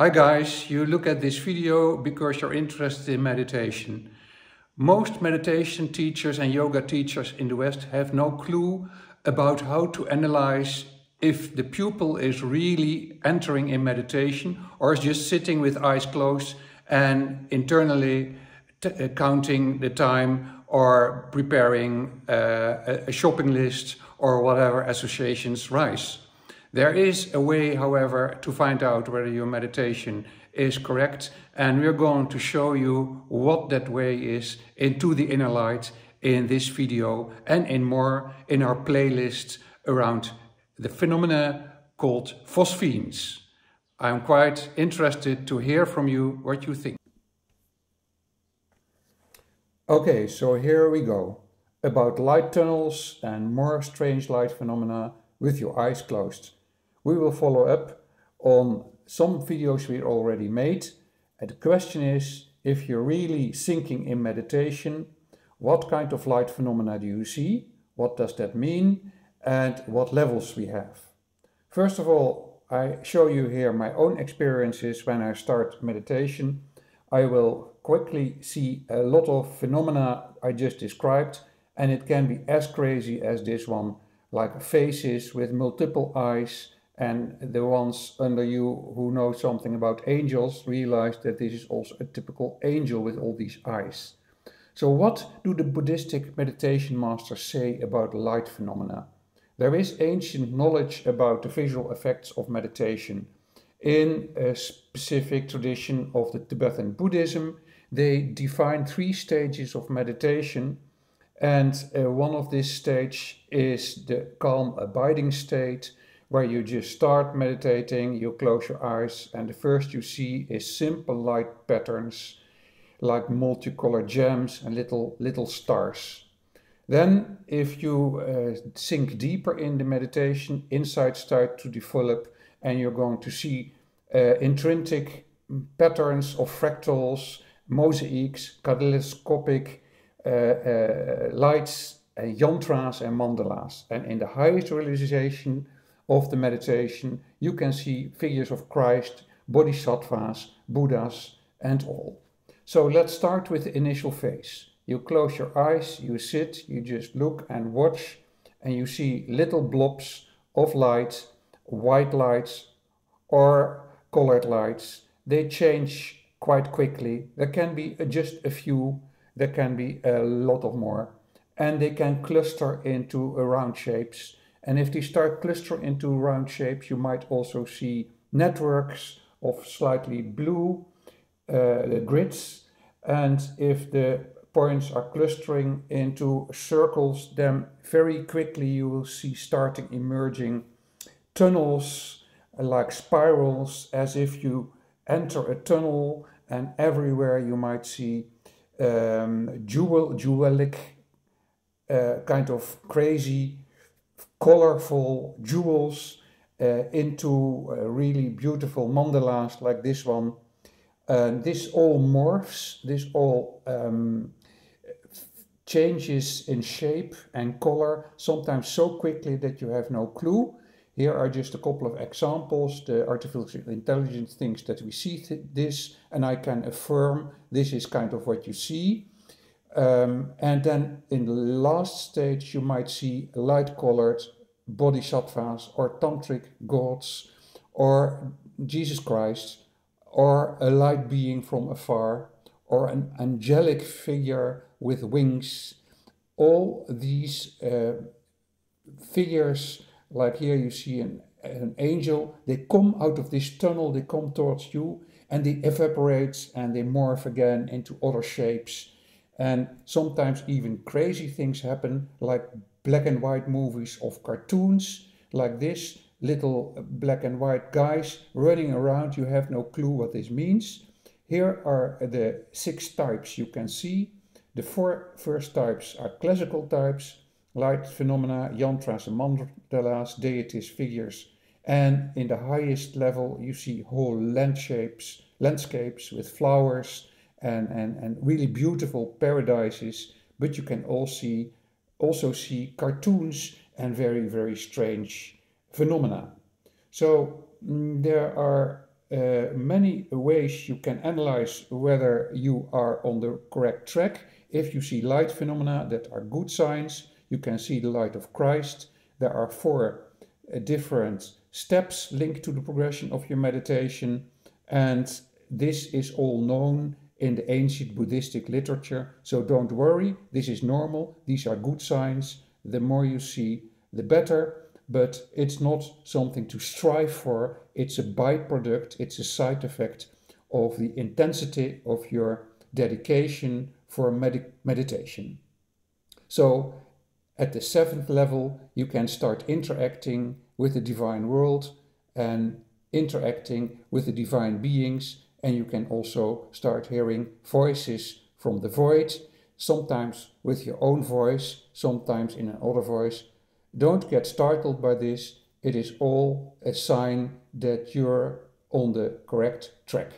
Hi guys, you look at this video because you're interested in meditation. Most meditation teachers and yoga teachers in the West have no clue about how to analyze if the pupil is really entering in meditation or is just sitting with eyes closed and internally uh, counting the time or preparing uh, a shopping list or whatever associations rise. There is a way, however, to find out whether your meditation is correct, and we're going to show you what that way is into the inner light in this video and in more in our playlist around the phenomena called phosphenes. I'm quite interested to hear from you what you think. Okay, so here we go. About light tunnels and more strange light phenomena with your eyes closed. We will follow up on some videos we already made. And the question is, if you're really sinking in meditation, what kind of light phenomena do you see? What does that mean? And what levels we have? First of all, I show you here my own experiences when I start meditation. I will quickly see a lot of phenomena I just described and it can be as crazy as this one, like faces with multiple eyes, and the ones under you who know something about angels realize that this is also a typical angel with all these eyes. So what do the Buddhistic meditation masters say about light phenomena? There is ancient knowledge about the visual effects of meditation. In a specific tradition of the Tibetan Buddhism, they define three stages of meditation and uh, one of these stages is the calm abiding state where you just start meditating, you close your eyes, and the first you see is simple light patterns like multicolored gems and little little stars. Then, if you uh, sink deeper in the meditation, insights start to develop, and you're going to see uh, intrinsic patterns of fractals, mosaics, kaleidoscopic uh, uh lights, yantras, and mandalas. And in the highest realization, of the meditation, you can see figures of Christ, bodhisattvas, Buddhas, and all. So let's start with the initial phase. You close your eyes, you sit, you just look and watch, and you see little blobs of light, white lights or colored lights. They change quite quickly. There can be just a few, there can be a lot of more, and they can cluster into round shapes and if they start clustering into round shapes, you might also see networks of slightly blue uh, grids. And if the points are clustering into circles, then very quickly you will see starting emerging tunnels like spirals, as if you enter a tunnel and everywhere you might see um, jewel, jewelic, uh, kind of crazy colorful jewels uh, into uh, really beautiful mandalas like this one. And this all morphs, this all um, changes in shape and color, sometimes so quickly that you have no clue. Here are just a couple of examples. The artificial intelligence thinks that we see th this, and I can affirm this is kind of what you see. Um, and then in the last stage, you might see light colored bodhisattvas or tantric gods or Jesus Christ or a light being from afar or an angelic figure with wings. All these uh, figures, like here you see an, an angel, they come out of this tunnel, they come towards you and they evaporate and they morph again into other shapes and sometimes even crazy things happen, like black and white movies of cartoons, like this little black and white guys running around. You have no clue what this means. Here are the six types you can see. The four first types are classical types, light phenomena, yantras and mandalas, deities, figures. And in the highest level, you see whole landscapes, landscapes with flowers, and, and, and really beautiful paradises, but you can all see, also see cartoons and very, very strange phenomena. So mm, there are uh, many ways you can analyze whether you are on the correct track. If you see light phenomena that are good signs, you can see the light of Christ. There are four uh, different steps linked to the progression of your meditation, and this is all known in the ancient Buddhistic literature. So don't worry, this is normal, these are good signs. The more you see, the better, but it's not something to strive for, it's a byproduct, it's a side effect of the intensity of your dedication for med meditation. So at the seventh level, you can start interacting with the divine world and interacting with the divine beings and you can also start hearing voices from the void, sometimes with your own voice, sometimes in another voice. Don't get startled by this, it is all a sign that you're on the correct track.